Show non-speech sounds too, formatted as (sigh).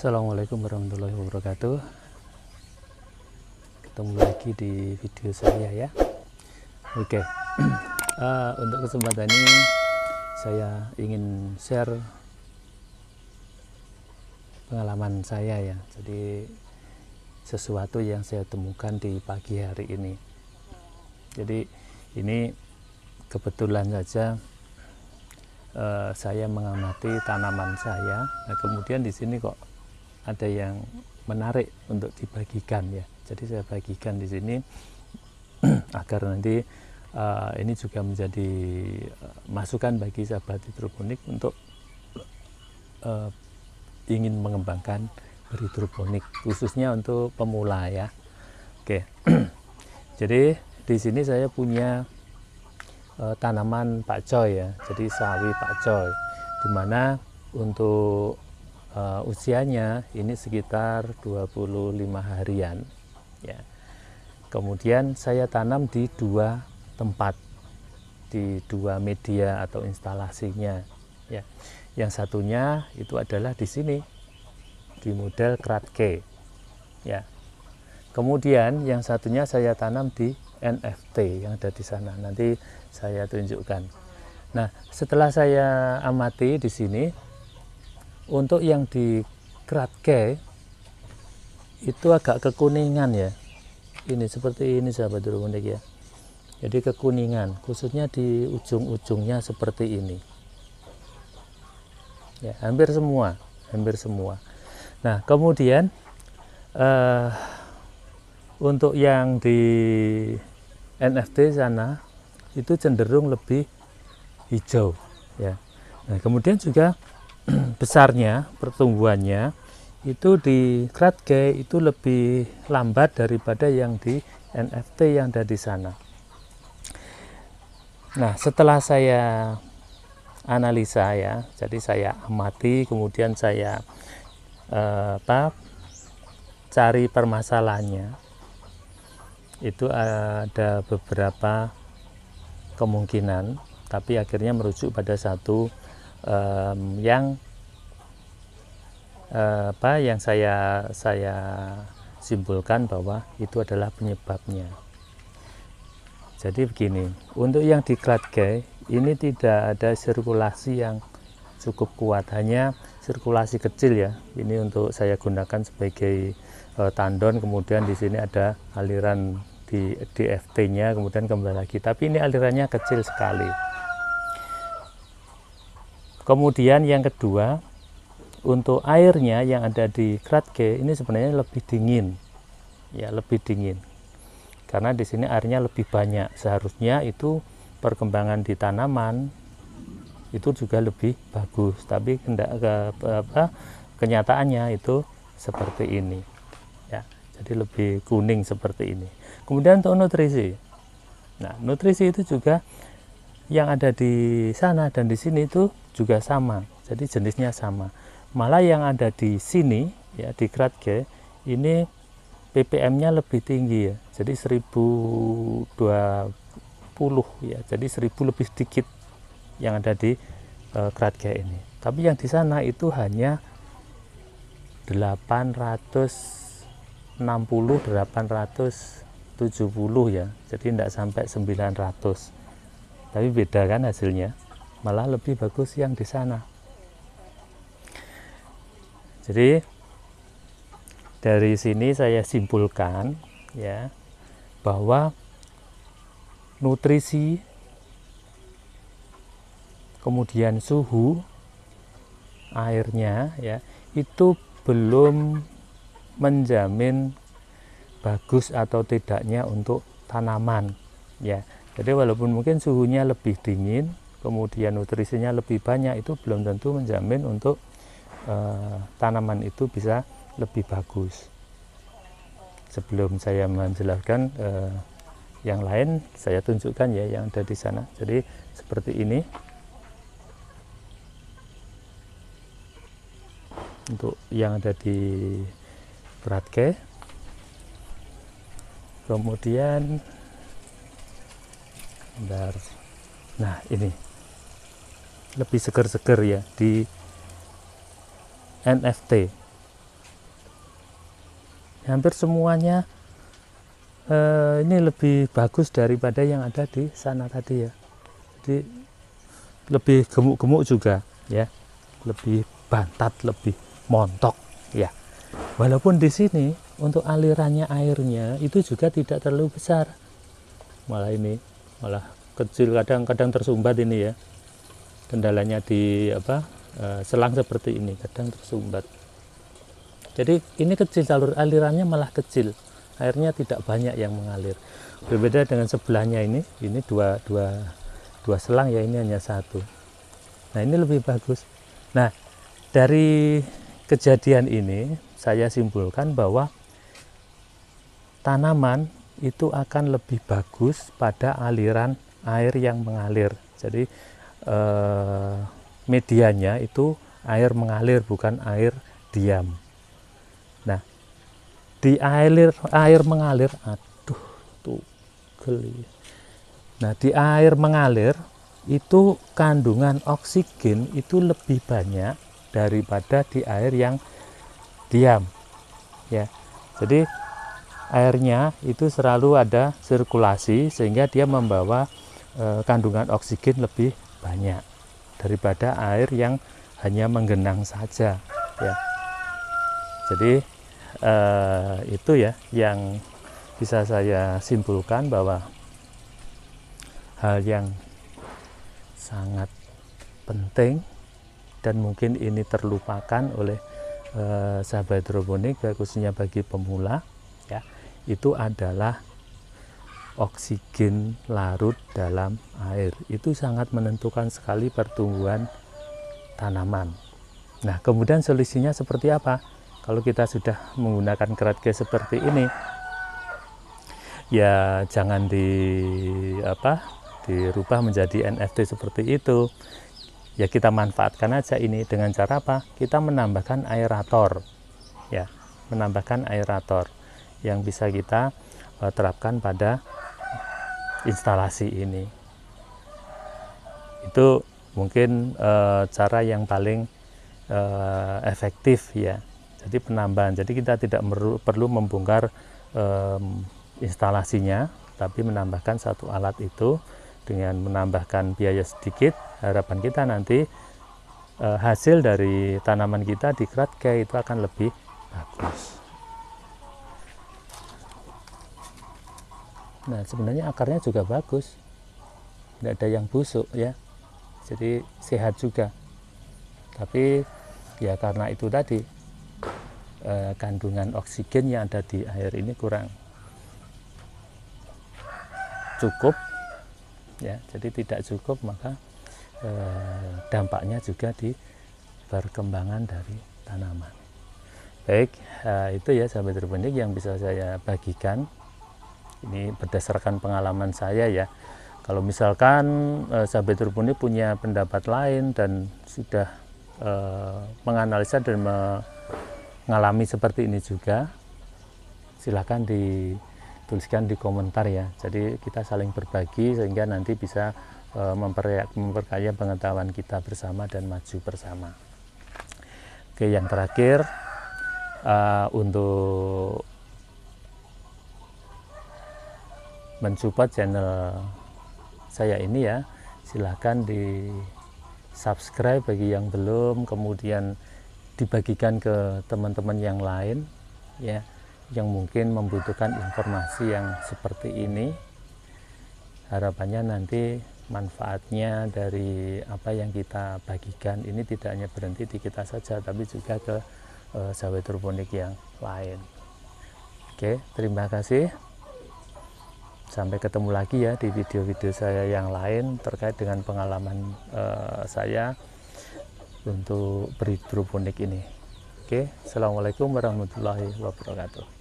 Assalamualaikum warahmatullahi wabarakatuh. Ketemu lagi di video saya ya. Oke. Uh, (clears throat) Untuk kesempatan ini Saya ingin share Pengalaman saya ya. Jadi Sesuatu yang saya temukan di pagi hari ini. Jadi Ini Kebetulan saja uh, Saya mengamati tanaman saya. Nah kemudian di sini kok ada yang menarik untuk dibagikan ya. Jadi saya bagikan di sini (clears throat) agar nanti uh, ini juga menjadi uh, masukan bagi sahabat hidroponik untuk uh, ingin mengembangkan berhidroponik khususnya untuk pemula ya. Oke. (clears throat) Jadi di sini saya punya uh, tanaman pakcoy ya. Jadi sawi pakcoy di mana untuk uh, usianya ini sekitar 25 harian ya. Kemudian saya tanam di dua tempat di dua media atau instalasinya ya. Yang satunya itu adalah di sini di model kratke ya. Kemudian yang satunya saya tanam di NFT yang ada di sana. Nanti saya tunjukkan. Nah setelah saya amati di sini untuk yang di kratke itu agak kekuningan ya. Ini seperti ini sahabat unik ya. Jadi kekuningan khususnya di ujung-ujungnya seperti ini. Ya hampir semua hampir semua. Nah kemudian uh, untuk yang di NFT sana itu cenderung lebih hijau ya. Nah kemudian juga (clears throat) besarnya pertumbuhannya itu di Kratge itu lebih lambat daripada yang di NFT yang ada di sana. Nah, setelah saya analisa ya, jadi saya amati, kemudian saya eh, apa cari permasalahannya. Itu ada beberapa kemungkinan, tapi akhirnya merujuk pada satu um, yang uh, apa yang saya saya simpulkan bahwa itu adalah penyebabnya. Jadi begini, untuk yang di Klatge ini tidak ada sirkulasi yang cukup kuat, hanya sirkulasi kecil ya. Ini untuk saya gunakan sebagai uh, tandon, kemudian di sini ada aliran di DFT-nya, kemudian kembali lagi. Tapi ini alirannya kecil sekali. Kemudian yang kedua, untuk airnya yang ada di Kratke ini sebenarnya lebih dingin. Ya, lebih dingin. Karena di sini airnya lebih banyak. Seharusnya itu perkembangan di tanaman itu juga lebih bagus, tapi kendak ke, apa, kenyataannya itu seperti ini. Ya, jadi lebih kuning seperti ini. Kemudian untuk nutrisi. Nah, nutrisi itu juga yang ada di sana dan di sini itu juga sama. Jadi jenisnya sama. Malah yang ada di sini ya di Kratge ini ppm nya lebih tinggi ya. Jadi 1020 ya. Jadi 1000 lebih sedikit yang ada di uh, Kratge ini. Tapi yang di sana itu hanya 860 870 ya. Jadi tidak sampai 900 tapi beda kan hasilnya. Malah lebih bagus yang di sana. Jadi dari sini saya simpulkan ya bahwa nutrisi kemudian suhu airnya ya itu belum menjamin bagus atau tidaknya untuk tanaman ya jadi walaupun mungkin suhunya lebih dingin, kemudian nutrisinya lebih banyak, itu belum tentu menjamin untuk uh, tanaman itu bisa lebih bagus. Sebelum saya menjelaskan uh, yang lain, saya tunjukkan ya yang ada di sana. Jadi seperti ini. Untuk yang ada di Bratke. Kemudian Bentar. Nah, ini. Lebih seger-seger ya di NFT. hampir semuanya eh, ini lebih bagus daripada yang ada di sana tadi ya. Jadi lebih gemuk-gemuk juga ya. Lebih bantat lebih montok ya. Walaupun di sini untuk alirannya airnya itu juga tidak terlalu besar. Malah ini malah kecil kadang-kadang tersumbat ini ya. Kendalanya di apa eh, selang seperti ini kadang tersumbat. Jadi ini kecil jalur alirannya malah kecil. Airnya tidak banyak yang mengalir. Berbeda dengan sebelahnya ini ini dua dua dua selang ya ini hanya satu. Nah ini lebih bagus. Nah dari kejadian ini saya simpulkan bahwa tanaman itu akan lebih bagus pada aliran air yang mengalir. Jadi eh, medianya itu air mengalir bukan air diam. Nah, di air air mengalir, aduh tuh geli. Nah, di air mengalir itu kandungan oksigen itu lebih banyak daripada di air yang diam. Ya. Jadi airnya itu selalu ada sirkulasi sehingga dia membawa e, kandungan oksigen lebih banyak daripada air yang hanya menggenang saja ya. Jadi e, itu ya yang bisa saya simpulkan bahwa hal yang sangat penting dan mungkin ini terlupakan oleh e, sahabat hidroponik khususnya bagi pemula itu adalah oksigen larut dalam air. Itu sangat menentukan sekali pertumbuhan tanaman. Nah, kemudian solusinya seperti apa? Kalau kita sudah menggunakan kerat gas seperti ini, ya jangan di apa? dirubah menjadi NFT seperti itu. Ya kita manfaatkan aja ini dengan cara apa? Kita menambahkan aerator. Ya, menambahkan aerator yang bisa kita uh, terapkan pada instalasi ini. Itu mungkin uh, cara yang paling uh, efektif ya. Jadi penambahan. Jadi kita tidak perlu membongkar um, instalasinya, tapi menambahkan satu alat itu dengan menambahkan biaya sedikit. Harapan kita nanti uh, hasil dari tanaman kita di Kratke itu akan lebih bagus. Nah sebenarnya akarnya juga bagus, tidak ada yang busuk ya, jadi sehat juga. Tapi ya karena itu tadi eh, kandungan oksigen yang ada di air ini kurang cukup, ya jadi tidak cukup maka eh, dampaknya juga di perkembangan dari tanaman. Baik, eh, itu ya sahabat hidroponik yang bisa saya bagikan ini berdasarkan pengalaman saya ya. Kalau misalkan eh, sahabat Turbuni punya pendapat lain dan sudah eh, menganalisa dan mengalami seperti ini juga silahkan dituliskan di komentar ya. Jadi kita saling berbagi sehingga nanti bisa eh, memperkaya pengetahuan kita bersama dan maju bersama. Oke yang terakhir uh, untuk mensupport channel saya ini ya. Silahkan di subscribe bagi yang belum kemudian dibagikan ke teman-teman yang lain ya yang mungkin membutuhkan informasi yang seperti ini. Harapannya nanti manfaatnya dari apa yang kita bagikan ini tidak hanya berhenti di kita saja tapi juga ke uh, sawit hidroponik yang lain. Oke terima kasih sampai ketemu lagi ya di video-video saya yang lain terkait dengan pengalaman uh, saya untuk berhidroponik ini. Oke, assalamualaikum warahmatullahi wabarakatuh.